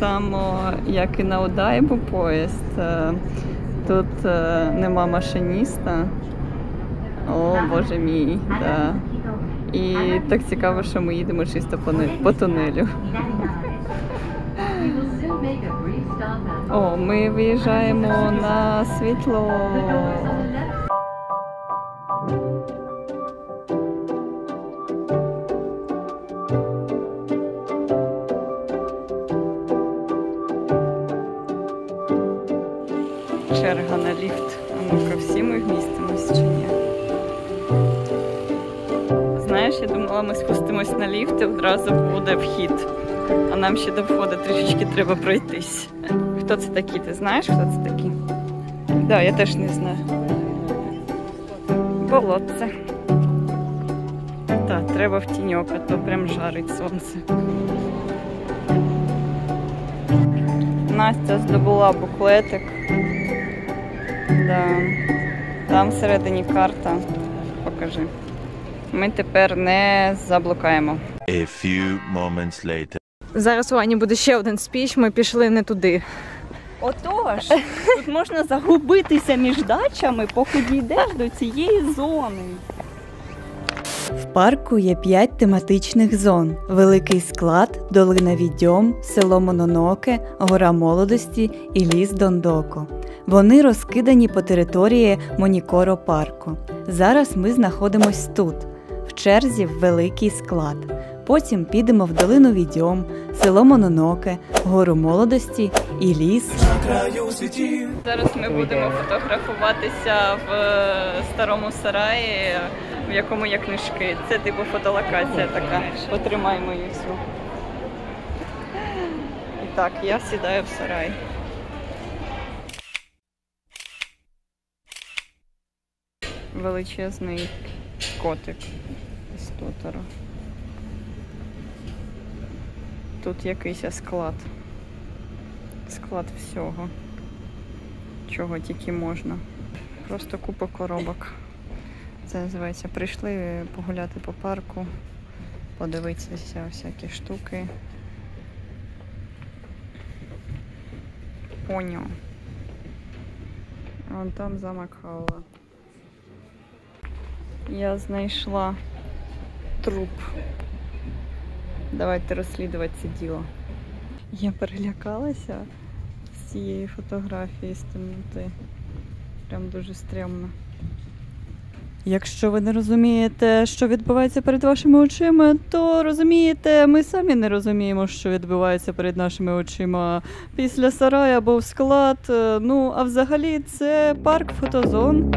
само, як і на Одайбу поїзд. Е, Тут е, нема машиніста. О, боже мій, да. І так цікаво, що ми їдемо чисто по, не- по тунелю. О, ми виїжджаємо на світло. Черга на ліфт. А ну-ка, всі ми вмістимось чи ні? Знаєш, я думала, ми спустимось на ліфт і одразу буде вхід. А нам ще до входу трішечки треба пройтись. Хто це такі? Ти знаєш, хто це такі? Так, я теж не знаю. Болотце. Так, треба в тіньок, а то прям жарить сонце. Настя здобула буклетик. Да. Там всередині карта. Покажи. Ми тепер не заблукаємо. A few moments later. Зараз у Ані буде ще один спіч, ми пішли не туди. Отож, тут можна загубитися між дачами, поки дійдеш до цієї зони. Парку є п'ять тематичних зон: Великий склад, Долина Відьом, село Мононоке, Гора Молодості і ліс Дондоко. Вони розкидані по території Монікоро парку. Зараз ми знаходимось тут, в черзі в великий склад. Потім підемо в долину Відьом, село Мононоке, гору молодості і ліс Зараз ми будемо фотографуватися в е, старому сараї, в якому є книжки. Це типу фотолокація така. Потримай мою цю. І так, я сідаю в сарай. Величезний котик з Тоторо. Тут якийсь склад. Склад всього чого тільки можна. Просто купа коробок. Це називається прийшли погуляти по парку, подивитися всякі штуки. Поняв. Вон там замок Хаула. Я знайшла труп. Давайте розслідувати це діло. Я перелякалася з цієї фотографії з темноти. Прям дуже стрімно. Якщо ви не розумієте, що відбувається перед вашими очима, то розумієте, ми самі не розуміємо, що відбувається перед нашими очима. Після сарая був склад. е, Ну, а взагалі це парк фотозон.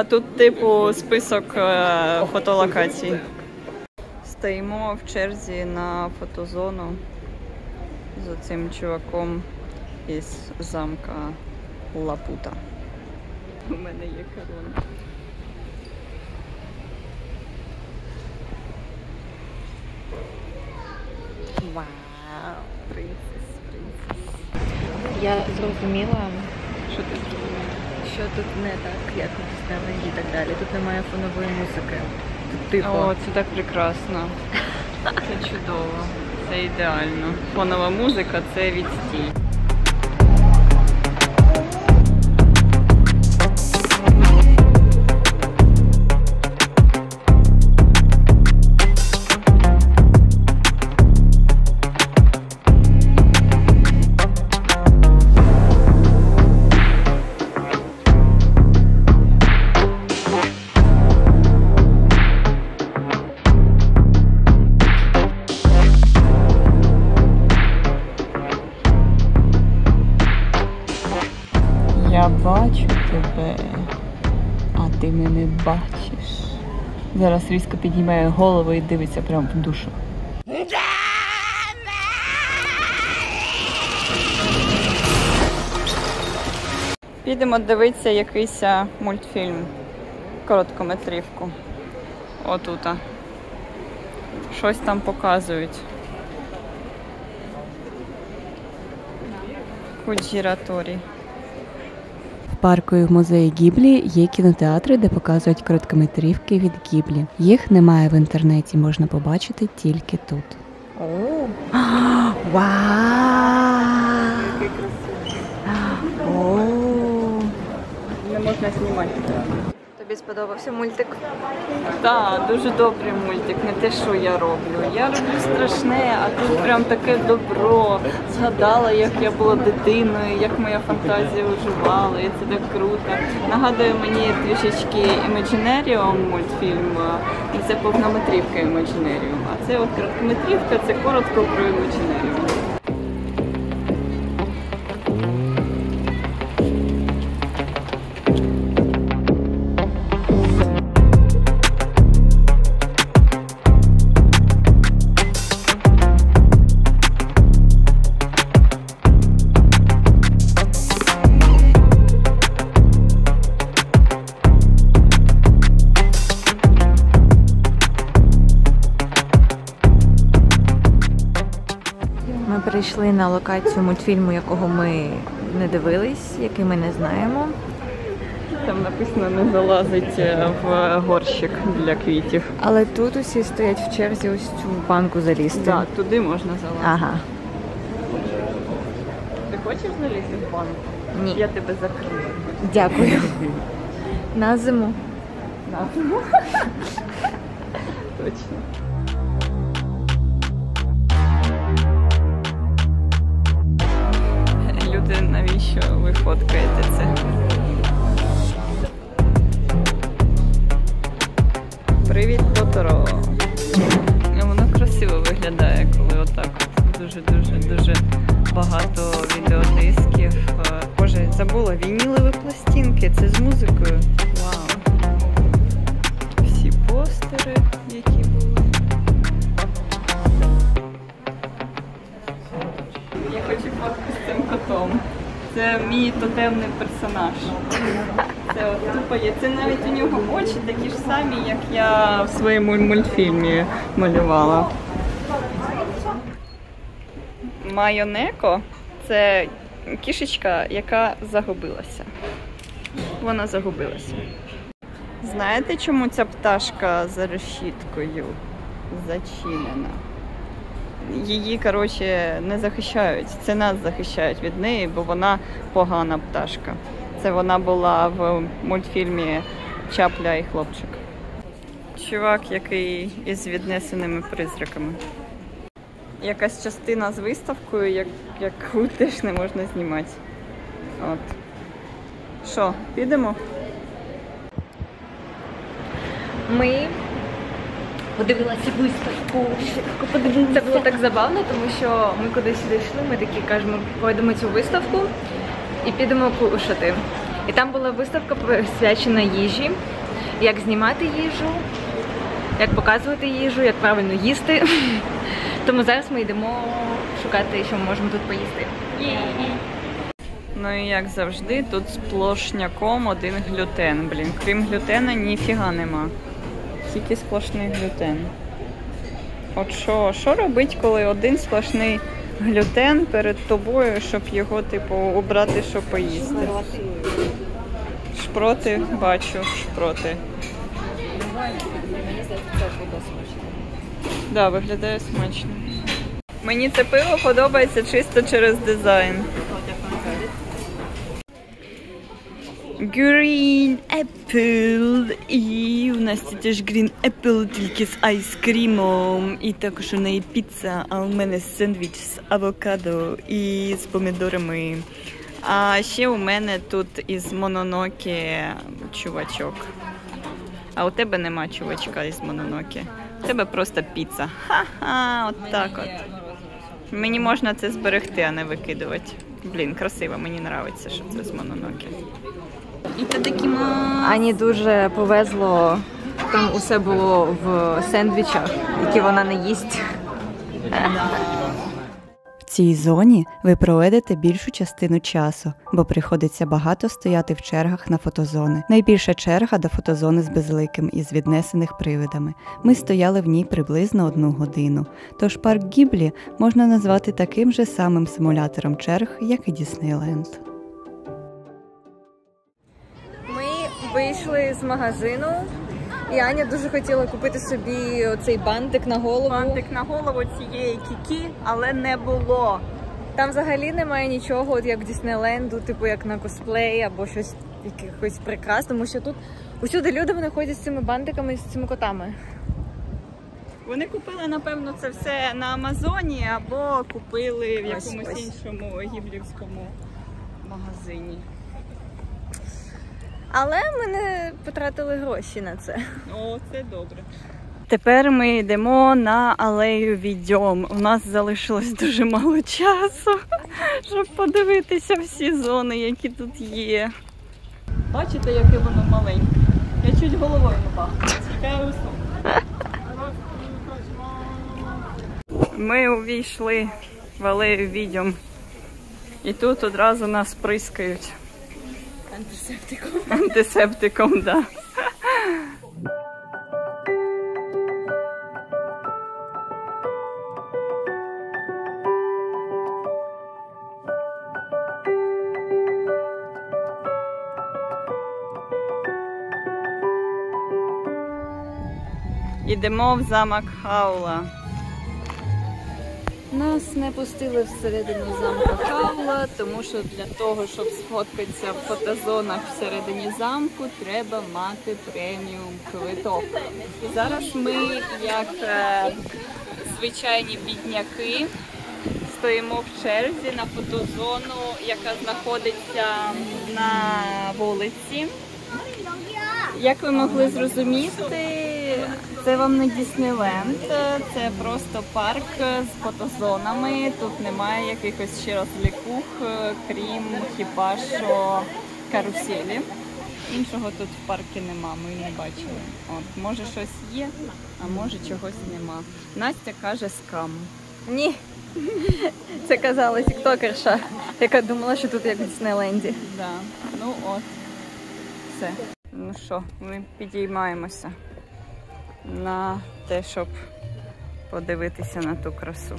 А, тут, типу, список е, фотолокацій. Стоїмо в черзі на фотозону з цим чуваком із замка Лапута. У мене є корона. Вау, принцес, принцес. Я зрозуміла, Що зробила? що тут не так, як у і так далі. Тут немає фонової музики. Тут тихо. О, це так прекрасно. Це чудово. Це ідеально. Фонова музика це відстій. Зараз різко піднімає голову і дивиться прямо в душу. Підемо дивитися якийсь мультфільм, короткометрівку. Отута. Щось там показують. Куджіраторі. І в музеї Гіблі є кінотеатри, де показують короткометрівки від Гіблі. Їх немає в інтернеті, можна побачити тільки тут. Вау! Не можна знімати. Тобі сподобався мультик? Так, дуже добрий мультик, не те, що я роблю. Я роблю страшне, а тут прям таке добро. Згадала, як я була дитиною, як моя фантазія оживала, і це так круто. Нагадує мені трішечки Imaginarium мультфільм, це повнометрівка Imaginarium. А це от короткометрівка, це коротко про Imaginarium. Прийшли на локацію мультфільму, якого ми не дивились, який ми не знаємо. Там написано не залазить е, в горщик для квітів. Але тут усі стоять в черзі ось цю банку залізти. Так, туди можна залазити. Ага. Ти хочеш залізти в банку? Ні. Я тебе закрию. Дякую. На зиму. На зиму. Точно. Фоткаєте це? Привіт, Тоторо. Ну, Воно красиво виглядає, коли отак дуже-дуже дуже багато відеодисків. Е, Боже, забула вінілові пластинки, це з музикою. Вау. Всі постери, які були. Я хочу фотку з цим котом. Це мій тотемний персонаж. Це от тупо. Це навіть у нього очі такі ж самі, як я в своєму мультфільмі малювала. Майонеко це кішечка, яка загубилася. Вона загубилася. Знаєте, чому ця пташка за решіткою зачинена? Її, коротше, не захищають. Це нас захищають від неї, бо вона погана пташка. Це вона була в мультфільмі Чапля і хлопчик. Чувак, який із віднесеними призраками. Якась частина з виставкою, як, яку теж не можна знімати. От. Що, підемо? Ми подивилися виставку. Це було так забавно, тому що ми кудись сюди йшли, ми такі кажемо, пройдемо цю виставку і підемо кушати. І там була виставка присвячена їжі, як знімати їжу, як показувати їжу, як правильно їсти. Тому зараз ми йдемо шукати, що ми можемо тут поїсти. Ну і як завжди, тут сплошняком один глютен. Блін, крім глютена ніфіга нема. Тільки сплошний глютен. От що, що робить, коли один сплошний глютен перед тобою, щоб його, типу, убрати, щоб поїсти? Шпроти, бачу, шпроти. Да, виглядає смачно. Мені це пиво подобається чисто через дизайн. Green Apple. І у нас тут теж Green Apple, тільки з ice cream 'ом. І також у неї піца, а у мене сендвіч з авокадо і з помідорами. А ще у мене тут із Мононокі чувачок. А у тебе нема чувачка із Мононокі. У тебе просто піца. Ха-ха, от так от. Мені можна це зберегти, а не викидувати. Блін, красиво, мені подобається, що це з Мононокі. І Ані дуже повезло там усе було в сендвічах, які вона не їсть. В цій зоні ви проведете більшу частину часу, бо приходиться багато стояти в чергах на фотозони. Найбільша черга до фотозони з безликим із віднесених привидами. Ми стояли в ній приблизно одну годину. Тож парк Гіблі можна назвати таким же самим симулятором черг, як і Діснейленд. Вийшли з магазину, і Аня дуже хотіла купити собі оцей бантик на голову. Бантик на голову цієї кікі, але не було. Там взагалі немає нічого, от як в Діснейленду, типу як на косплеї або щось якихось прикрас, тому що тут усюди люди вони ходять з цими бантиками, з цими котами. Вони купили, напевно, це все на Амазоні або купили в якомусь іншому гіблівському магазині. Але ми не потратили гроші на це. О, це добре. Тепер ми йдемо на алею відьом. У нас залишилось дуже мало часу, щоб подивитися всі зони, які тут є. Бачите, яке воно маленьке? Я чуть головою не я. Ми увійшли в алею відьом. І тут одразу нас прискають. Антисептиком. Антисептиком, да. Йдемо в замок Хаула. Нас не пустили всередину замку Хаула, тому що для того, щоб сфоткатися в фотозонах всередині замку, треба мати преміум квиток. І зараз ми, як е, звичайні бідняки, стоїмо в черзі на фотозону, яка знаходиться на вулиці. Як ви могли зрозуміти, це вам не Діснейленд, це просто парк з фотозонами. Тут немає якихось ще розлікух, крім хіба що каруселі. Іншого тут в парку нема, ми не бачили. От, може щось є, а може чогось нема. Настя каже скам. Ні. Це казала тіктокерша, яка думала, що тут як в Діснейленді. Да. Ну от, все. Ну що, ми підіймаємося на те, щоб подивитися на ту красу.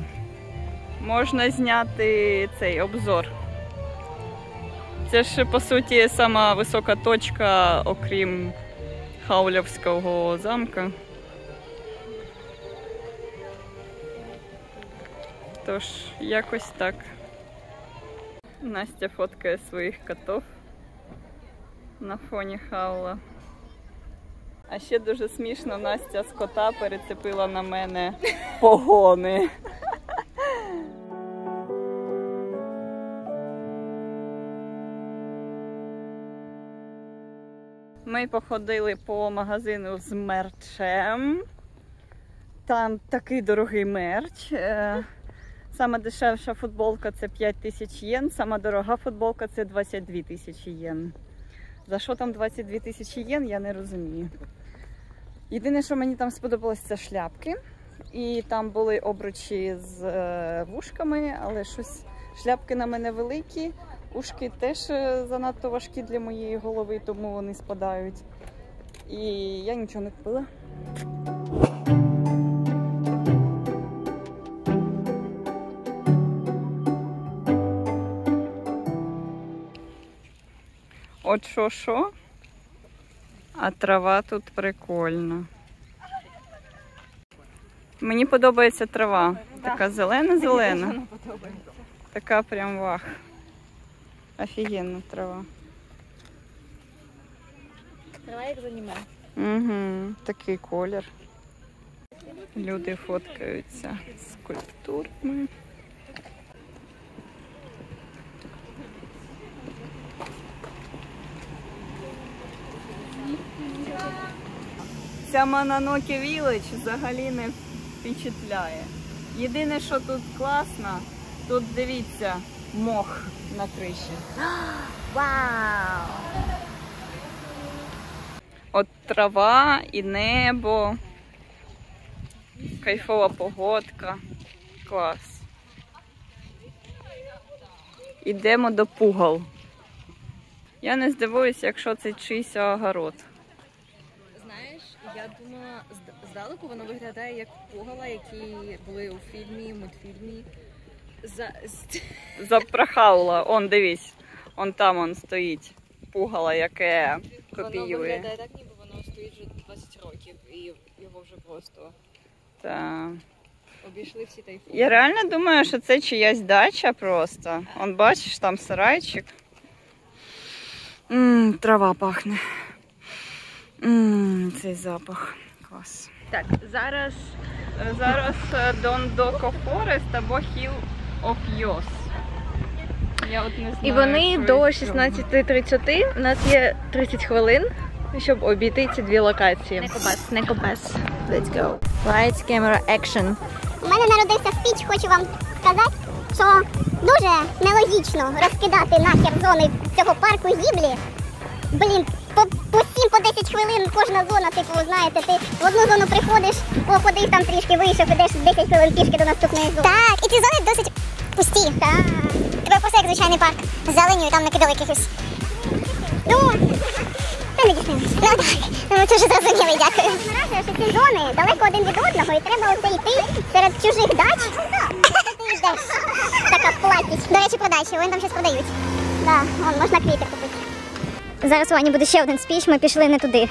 Можна зняти цей обзор. Це ж по суті сама висока точка, окрім Хаулявського замка. Тож, якось так. Настя фоткає своїх котов на фоні хаула. А ще дуже смішно Настя з кота перецепила на мене погони. Ми походили по магазину з мерчем. Там такий дорогий мерч. Е, Сама дешевша футболка це 5 тисяч єн, сама дорога футболка це 22 тисячі єн. За що там 22 тисячі єн, я не розумію. Єдине, що мені там сподобалось, це шляпки. І там були обручі з е, вушками, але щось шляпки на мене великі, ушки теж е, занадто важкі для моєї голови, тому вони спадають. І я нічого не купила. От що що, а трава тут прикольна. Мені подобається трава. Така зелена-зелена. Така прям вах. Офігенна трава. Трава як заніме. Угу, такий колір. Люди фоткаються з скульптурами. Ця Мононоке Village взагалі не впечатляє. Єдине, що тут класно, тут дивіться мох на криші. Вау! От трава і небо. Кайфова погодка. Клас. Ідемо до пугал. Я не здивуюся, якщо це чийсь огород. Я думала, здалеку воно виглядає як пугала, які були у фільмі, мультфільмі. За... Запрохаула. Он, дивись. Он там он стоїть. Пугало, яке Воно копіює. виглядає так, ніби воно стоїть вже 20 років і його вже просто Та. обійшли всі тайфуни. Я реально думаю, що це чиясь дача просто. Он бачиш, там сарайчик. м трава пахне. М цей запах. Клас. Так, зараз Зараз е, Дондоко Форест або Hill of Yos. Я от не знаю. І вони до 16.30. У нас є 30 хвилин, щоб обійти ці дві локації. Некобас, некобас. Let's go. Lights, camera, action. У мене народився спіч, хочу вам сказати, що дуже нелогічно розкидати нахер зони цього парку гіблі. Блін, по, по 7 по 10 хвилин кожна зона, типу, знаєте, ти в одну зону приходиш, походив там трішки, вийшов, ідеш 10 хвилин пішки до наступної зони. Так, і ці зони досить пусті. Так. Тебе просто як звичайний парк. З зеленю там накидав якихось. Ну, це не дізнилось. Ну так, ну це вже зрозуміли, дякую. Наразі, що ці зони далеко один від одного, і треба оце йти серед чужих дач. Ти йдеш. Така платість. До речі, про дачі, вони там щось продають. Так, вон, можна квіти купити. Зараз у Ані буде ще один спіч, ми пішли не туди.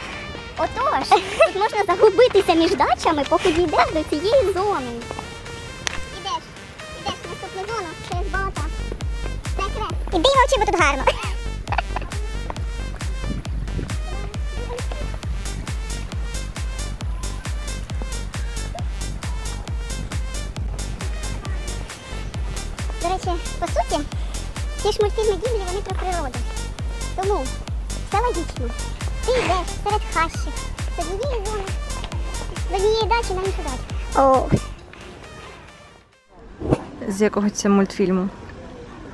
Отож, тут можна загубитися між дачами, поки дійдеш до цієї зони. Ідеш, ідеш в наступну зону через болота. Секрет. Іди мовчи, бо тут гарно. З якого це мультфільму?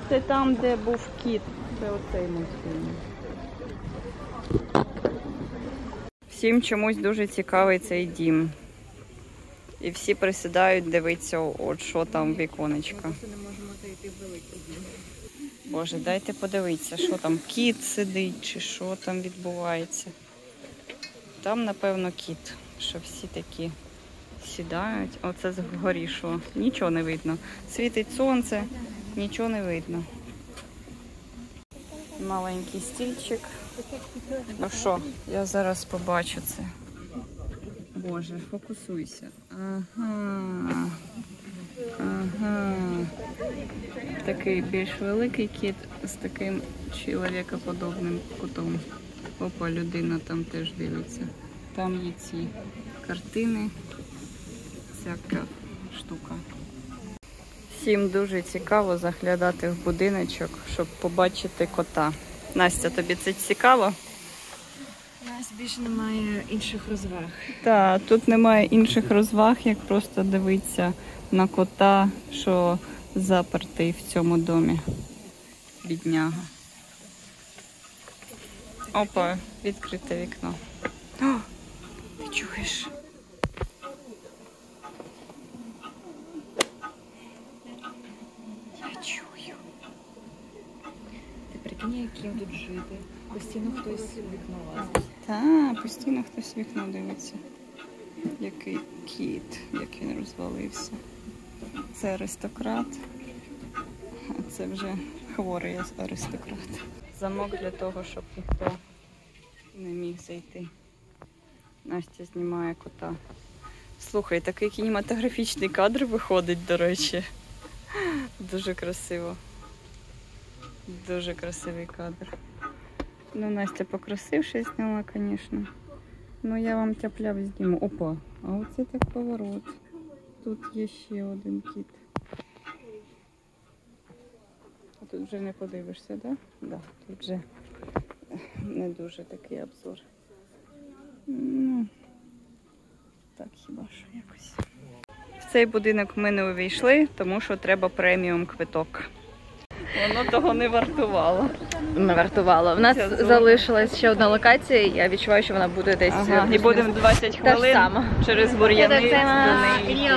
Це там, де був кіт. Це оцей мультфільм. Всім чомусь дуже цікавий цей дім. І всі присідають дивитися, от що там віконечко. Боже, дайте подивитися, що там кіт сидить, чи що там відбувається. Там, напевно, кіт, що всі такі сідають. Оце що нічого не видно. Світить сонце, нічого не видно. Маленький стільчик. Ну що, я зараз побачу це. Боже, фокусуйся. Ага. Ага. Такий більш великий кіт з таким чоловікоподобним кутом. Опа, людина там теж дивиться. Там є ці картини. Всяка штука. Всім дуже цікаво заглядати в будиночок, щоб побачити кота. Настя, тобі це цікаво? У нас більше немає інших розваг. Так, тут немає інших розваг, як просто дивитися на кота, що запертий в цьому домі. Бідняга. Опа, відкрите вікно. О, ти чуєш? Я чую. Ти прикинь, яким тут жити. Постійно хтось вікно лазить. Та, постійно хтось вікно дивиться. Який кіт, як він розвалився. Це аристократ, а це вже хворий аристократ. Замок для того, щоб ніхто не міг зайти. Настя знімає кота. Слухай, такий кінематографічний кадр виходить, до речі. Дуже красиво. Дуже красивий кадр. Ну, Настя покрасивше зняла, звісно. Ну, я вам тяпляв зніму. Опа, а оце так поворот. Тут є ще один кіт. А тут вже не подивишся, так? Да? Да, тут вже не дуже такий обзор. Ну, так хіба що якось. В цей будинок ми не увійшли, тому що треба преміум квиток. Воно того не вартувало. Не вартувало. В нас залишилась ще одна локація, і я відчуваю, що вона буде десь. Ага, е, і будемо 20 Та ж хвилин сама. через бур'яни. до неї.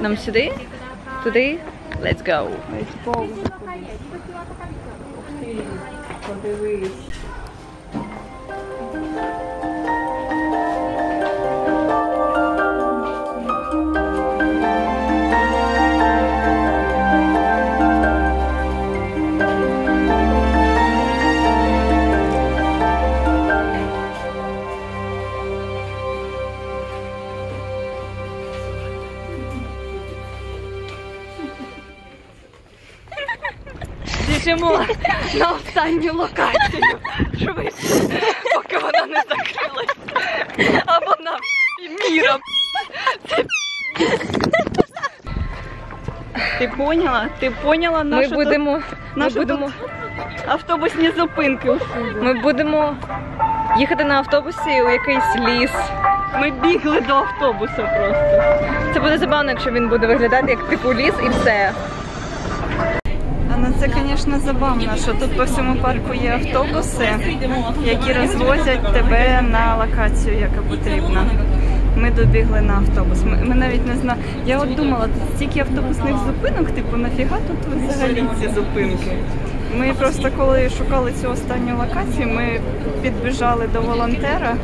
Нам сюди? Туди? Let's go. Let's go. Ух ти, подивись. Біжимо на останню локацію. Швидше, поки вона не закрилась. А вона міра. Ти поняла? Ти поняла Ми нашу будемо. Ми нашу будемо. тут автобусні зупинки усюди. Ми будемо їхати на автобусі у якийсь ліс. Ми бігли до автобуса просто. Це буде забавно, якщо він буде виглядати як типу ліс і все. Це, звісно, забавно, що тут по всьому парку є автобуси, які розвозять тебе на локацію, яка потрібна. Ми добігли на автобус. Ми, ми навіть не знали. Я от думала, тут стільки автобусних зупинок, типу, нафіга тут взагалі ці зупинки? Ми просто коли шукали цю останню локацію, ми підбіжали до волонтера.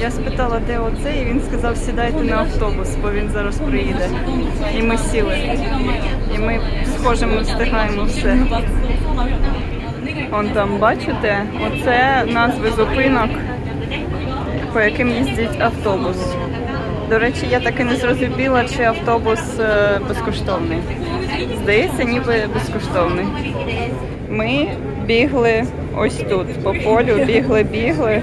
Я спитала, де оце, і він сказав, сідайте на автобус, бо він зараз приїде. І ми сіли. Ми схоже, ми встигаємо все. Вон там, бачите, оце назви зупинок, по яким їздить автобус. До речі, я так і не зрозуміла, чи автобус е, безкоштовний. Здається, ніби безкоштовний. Ми бігли ось тут, по полю, бігли, бігли,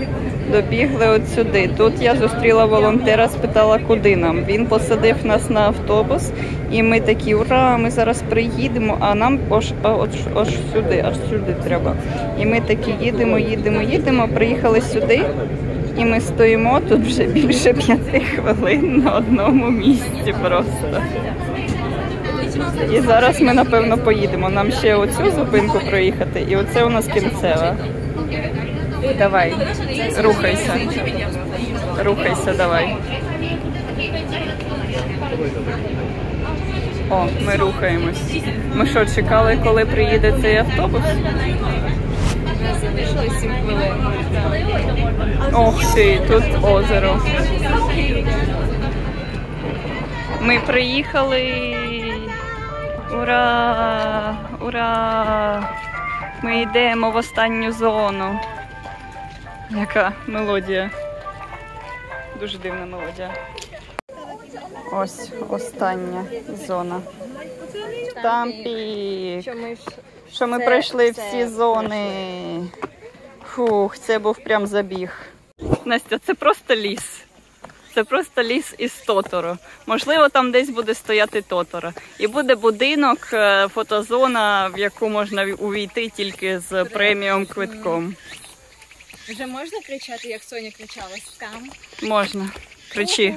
добігли от сюди. Тут я зустріла волонтера, спитала, куди нам. Він посадив нас на автобус, і ми такі, ура, ми зараз приїдемо, а нам аж, а, от, аж сюди, аж сюди треба. І ми такі їдемо, їдемо, їдемо, приїхали сюди. І ми стоїмо тут вже більше п'яти хвилин на одному місці просто. І зараз ми напевно поїдемо. Нам ще оцю зупинку проїхати, і оце у нас кінцева. Давай, рухайся. Рухайся, давай. О, ми рухаємось. Ми що, чекали, коли приїде цей автобус? Залишилось 7 хвилин. Ох ти, тут озеро. Ми приїхали. Ура! Ура! Ми йдемо в останню зону. Яка мелодія? Дуже дивна мелодія. Ось остання зона. Тампік. Що ми Що ми Це пройшли всі зони. Фух, це був прям забіг. Настя, це просто ліс. Це просто ліс із Тоторо. Можливо, там десь буде стояти Тоторо. І буде будинок, е, фотозона, в яку можна увійти тільки з преміум квитком. Вже можна кричати, як Соня кричала скам. Можна. Кричи.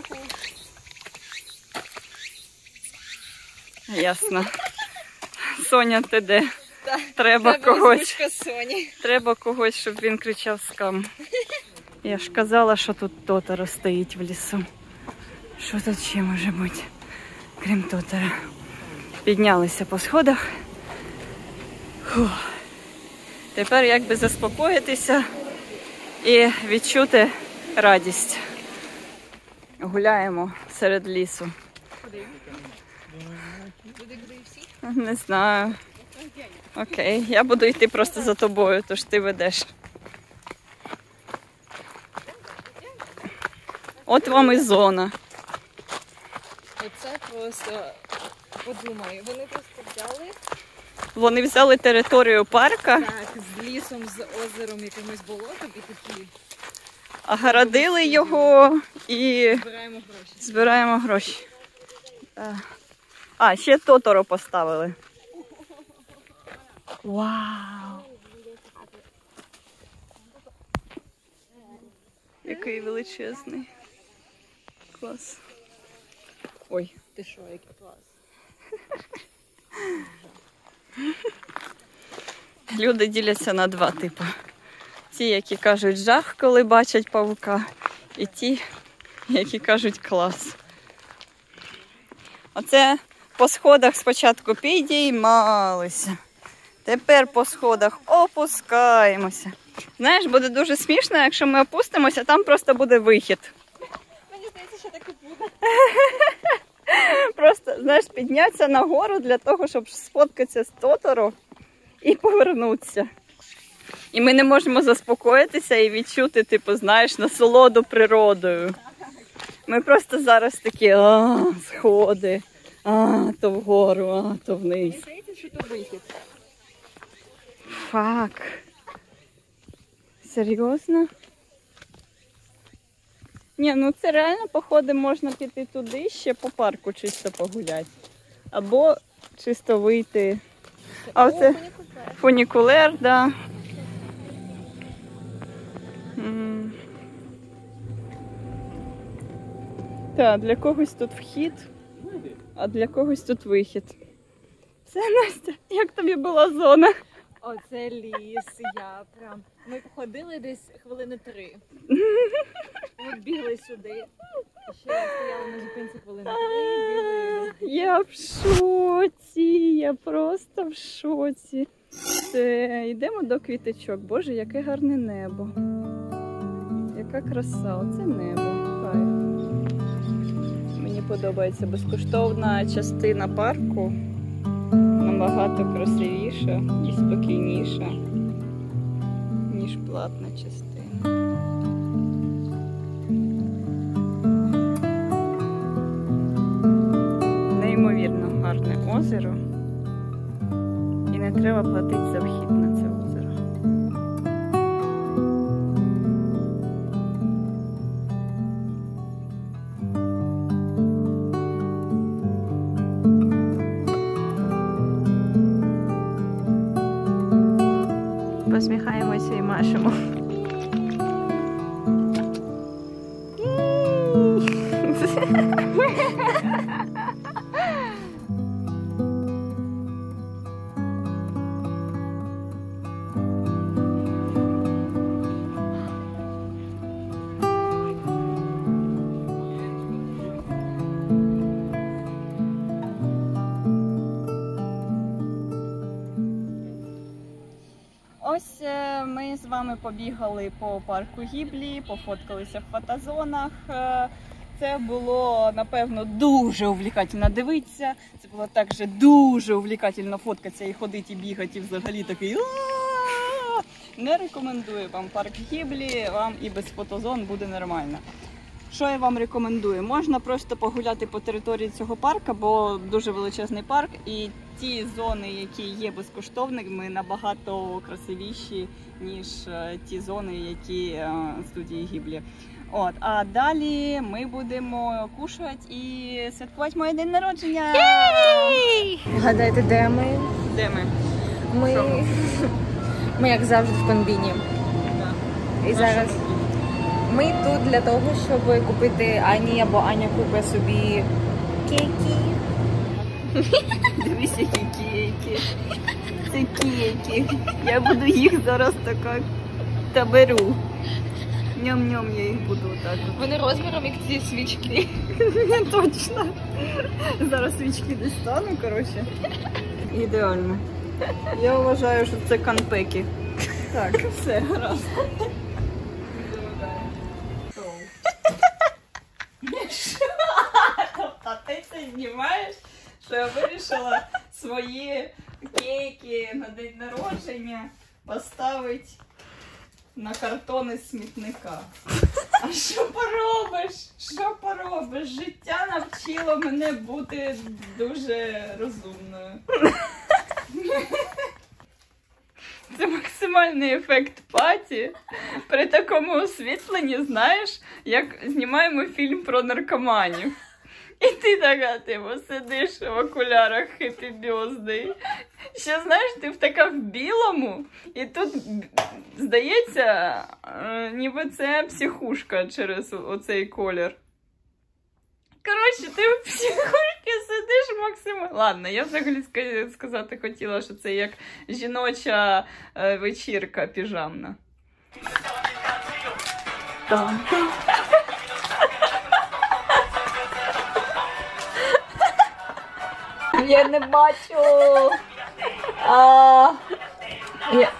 Ясно. Соня, ти де? Треба когось. Соні. Треба когось, щоб він кричав скам. Я ж казала, що тут Тоторо стоїть в лісу. Що тут ще може бути, крім Тотора? Піднялися по сходах. Фух. Тепер як би заспокоїтися і відчути радість. Гуляємо серед лісу. Не знаю. Окей, я буду йти просто за тобою, тож ти ведеш. От вам і зона. Оце просто подумай. Вони просто взяли Вони взяли територію парка, так з лісом, з озером, якимось болотом і такі огородили його і збираємо гроші. збираємо гроші. Е, А, ще Тоторо поставили. Вау! Який величезний. Клас. Ой. Ти що, який клас? люди діляться на два типи. Ті, які кажуть жах, коли бачать павука, і ті, які кажуть клас. Оце по сходах спочатку підіймалися. Тепер по сходах опускаємося. Знаєш, буде дуже смішно, якщо ми опустимося, там просто буде вихід. Мені здається, що так і буде. Знаєш, піднятися нагору для того, щоб сфоткатися з Тоторо і повернутися. І ми не можемо заспокоїтися і відчути, типу, знаєш, насолоду природою. Ми просто зараз такі а, сходи, а, то вгору, а, то вниз. Фак. Серйозно? Ні, ну це реально, походи, можна піти туди ще по парку чисто погуляти. Або чисто вийти. А оце фунікулер, да. М. Так, для когось тут вхід, а для когось тут вихід. Все, Настя, як тобі була зона? Оце ліс, я прям. Ми ходили десь хвилини три. Ми бігли сюди. Ще стояли на зупинці хвилини три, бігли. Я в шоці, я просто в шоці. Все, йдемо до квіточок. Боже, яке гарне небо. Яка краса, оце небо. Мені подобається безкоштовна частина парку. Набагато красивіша і спокійніша, ніж платна частина. Неймовірно гарне озеро. І не треба платити за вхід Посміхаємося і машемо. ми побігали по парку Гіблі, пофоткалися в фотозонах. Е, Це було напевно дуже увлікательно дивитися. Це було також дуже увлікательно фоткатися і ходити, і бігати, і взагалі такий. Не рекомендую вам парк Гіблі, вам і без фотозон буде нормально. Що я вам рекомендую? Можна просто погуляти по території цього парку, бо дуже величезний парк, і ті зони, які є безкоштовними, набагато красивіші, ніж е, ті зони, які е, студії Гіблі. От, а далі ми будемо кушати і святкувати моє день народження. Гадайте, де ми? Де ми? Ми, Що? ми як завжди в комбіні. І зараз ми тут для того, щоб купити Ані або Аня купить собі кейки. Дивись, які кейки. Це кейки. Я буду їх зараз така та беру. Ням-ням я їх буду так. Вони розміром як ці свічки. Точно. Зараз свічки дістану, коротше. Ідеально. Я вважаю, що це канпеки. Так, все, гаразд. Тобто ти це знімаєш, що я вирішила свої кейки на день народження поставити на картони смітника. А що поробиш? Що поробиш? Життя навчило мене бути дуже розумною. Це максимальний ефект паті. При такому освітленні, знаєш, як знімаємо фільм про наркоманів. І ти така, типу, сидиш в окулярах Birthday. Ще знаєш, ти в така в білому, і тут здається, е, ніби це психушка через оцей колір. Коротше, ти в психушці сидиш, Максим. Ладно, я взагалі сказати хотіла, що це як жіноча е, вечірка піжамна. Там. Я не бачу. А... Я...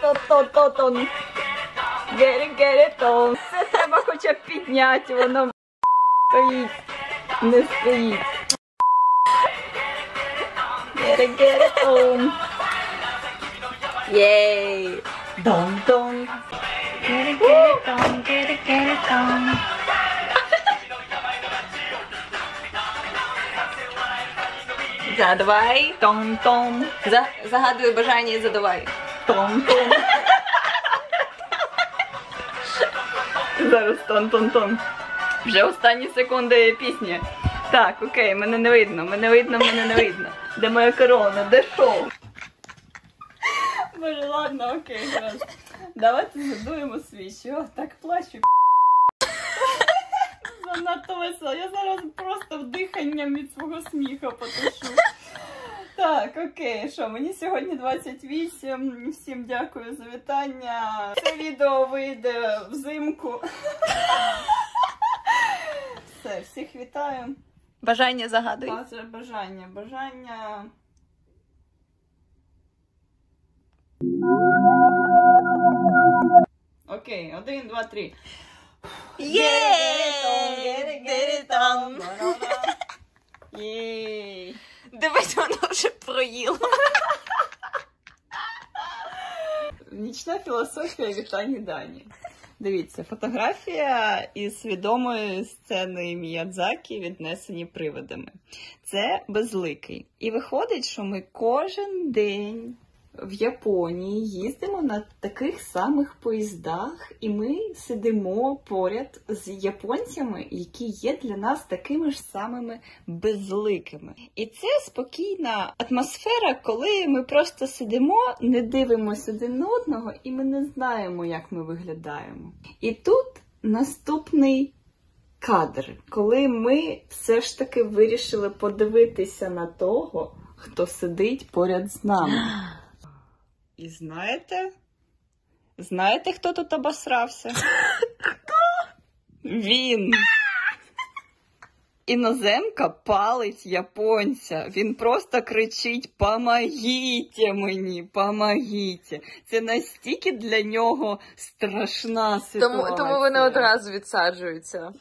То-то-то-то-то. Гері-гері-то. Це треба хоча б підняти, воно стоїть. Не стоїть. Гері-гері-то. Єй. Дон-дон. Гері-гері-то, гері-гері-то. Задавай. Том-том. За, загадуй бажання і задавай. Том-том. Зараз тон-тон-тон. Вже останні секунди пісні. Так, окей, мене не видно, мене видно, мене не видно. Де моя корона? Де шоу? Боже, ладно, окей, гаразд. Давайте задуємо свічі. О, так плачу. Занадто весело. Я зараз просто вдиханням від свого сміха потушу. Так, окей, що мені сьогодні 28. Всім дякую за вітання. Це відео вийде взимку. Все, всіх вітаю. Бажання загадуй. Баже бажання, бажання. Окей, один, два, три. Єй! Дивись, воно вже проїло. Нічна філософія вітання Дані. Дивіться, фотографія із відомої сцени Міядзакі віднесені привидами. Це безликий. І виходить, що ми кожен день в Японії їздимо на таких самих поїздах, і ми сидимо поряд з японцями, які є для нас такими ж самими безликими. І це спокійна атмосфера, коли ми просто сидимо, не дивимося один одного, і ми не знаємо, як ми виглядаємо. І тут наступний кадр, коли ми все ж таки вирішили подивитися на того, хто сидить поряд з нами. І знаєте? Знаєте, хто тут обосрався? Хто? Він. Іноземка палить японця. Він просто кричить: Помогіть мені, помогіть. Це настільки для нього страшна ситуація. Тому, тому вони одразу відсаджуються,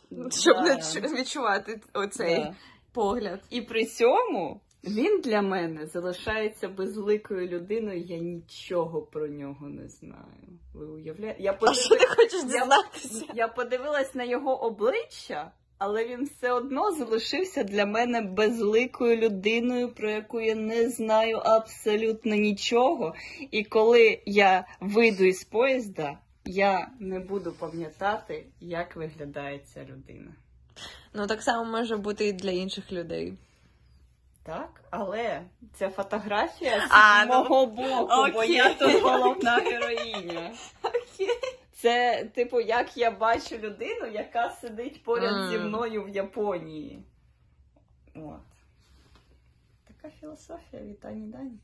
щоб не Да. чу- відчувати оцей Да. погляд. І при цьому він для мене залишається безликою людиною. Я нічого про нього не знаю. Ви уявляєте? Я А що ти хочеш Я- дізнатися? Я подивилась на його обличчя, але він все одно залишився для мене безликою людиною, про яку я не знаю абсолютно нічого. І коли я вийду із поїзда, я не буду пам'ятати, як виглядає ця людина. Ну так само може бути і для інших людей. Так, але ця фотографія з А, ну, боку, окей. бо я тут головна героїня. Це, типу, як я бачу людину, яка сидить поряд mm. зі мною в Японії. От. Така філософія, вітання Дані.